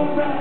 Cuckoo.